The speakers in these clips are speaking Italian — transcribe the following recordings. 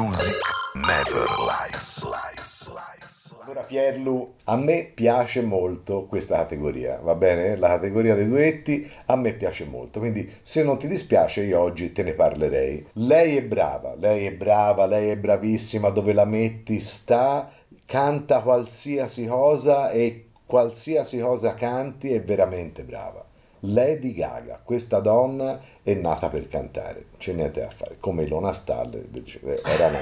Music never lies. lies, lies. Allora Pierlu, a me piace molto questa categoria, va bene? La categoria dei duetti a me piace molto, quindi se non ti dispiace io oggi te ne parlerei. Lei è brava, lei è brava, lei è bravissima, dove la metti sta, canta qualsiasi cosa e qualsiasi cosa canti è veramente brava. Lady Gaga, questa donna è nata per cantare, c'è niente da fare, come Ilona Stalle, era una,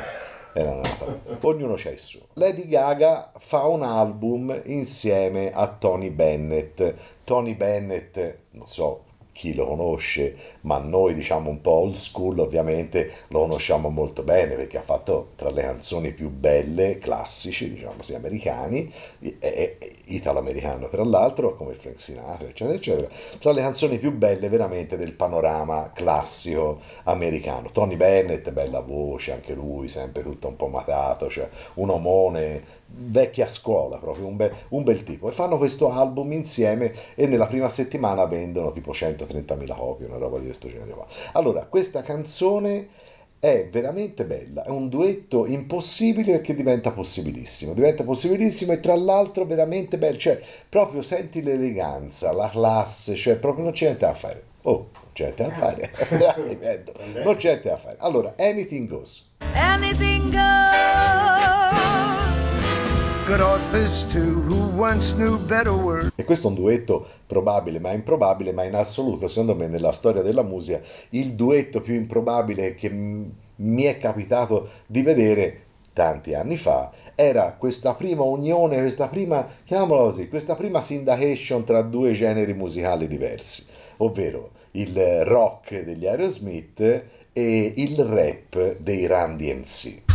era nata. Ognuno c'ha il suo. Lady Gaga fa un album insieme a Tony Bennett. Tony Bennett, non so, chi lo conosce, ma noi diciamo un po' old school ovviamente lo conosciamo molto bene perché ha fatto tra le canzoni più belle, classici, diciamo così, americani, e, italo-americano tra l'altro, come Frank Sinatra, eccetera, eccetera, tra le canzoni più belle veramente del panorama classico americano. Tony Bennett, bella voce, anche lui, sempre tutto un po' matato, cioè un omone vecchia scuola, proprio un bel, un bel, tipo. E fanno questo album insieme e nella prima settimana vendono tipo 130.000 copie, una roba di questo genere. Allora, questa canzone è veramente bella, è un duetto impossibile che diventa possibilissimo, diventa possibilissimo e tra l'altro veramente bello, cioè proprio senti l'eleganza, la classe, cioè proprio non c'è niente da fare. Oh, non c'è niente da fare, non c'è niente da fare. Allora, anything goes. Anything goes. E questo è un duetto probabile ma improbabile, ma in assoluto, secondo me, nella storia della musica, il duetto più improbabile che mi è capitato di vedere tanti anni fa era questa prima unione, questa prima, chiamiamola così, questa prima syndication tra due generi musicali diversi, ovvero il rock degli Aerosmith e il rap dei Randy MC.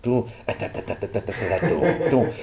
Tu,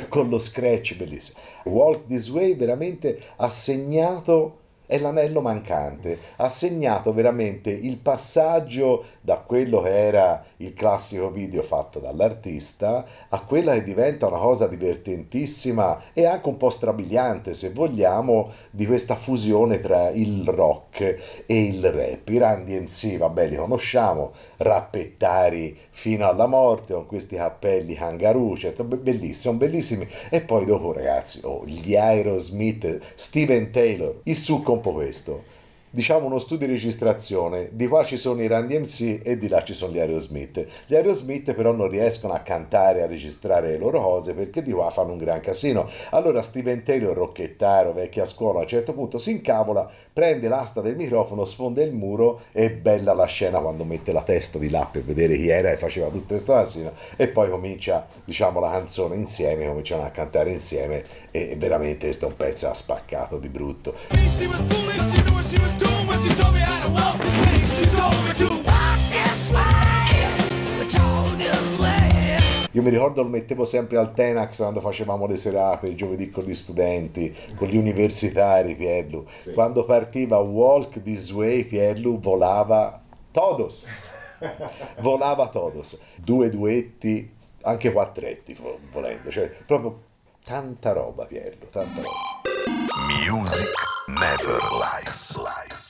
con lo scratch bellissimo. Walk This Way veramente ha segnato è l'anello mancante, ha segnato veramente il passaggio da quello che era il classico video fatto dall'artista a quella che diventa una cosa divertentissima e anche un po' strabiliante, se vogliamo, di questa fusione tra il rock e il rap. I Randy MC, vabbè, li conosciamo, rappettari fino alla morte con questi cappelli kangaroo, cioè, bellissimi, bellissimi. E poi dopo, ragazzi, oh, gli Aerosmith, Steven Taylor, il succo un po' questo diciamo uno studio di registrazione, di qua ci sono i Randy MC e di là ci sono gli Aerosmith. Gli Aerosmith però non riescono a cantare, a registrare le loro cose perché di qua fanno un gran casino. Allora Steven Taylor, rocchettaro, vecchia scuola, a un certo punto si incavola, prende l'asta del microfono, sfonda il muro e bella la scena quando mette la testa di là per vedere chi era e faceva tutto questo casino e poi comincia, diciamo, la canzone insieme, cominciano a cantare insieme e veramente questo è un pezzo spaccato di brutto. Io mi ricordo lo mettevo sempre al Tenax quando facevamo le serate, il giovedì con gli studenti, con gli universitari, Pierlu. Sì. Quando partiva Walk This Way, Pierlu volava todos. volava todos. Due duetti, anche quattretti volendo, cioè proprio tanta roba, Pierlu, tanta roba. Music never lies. lies.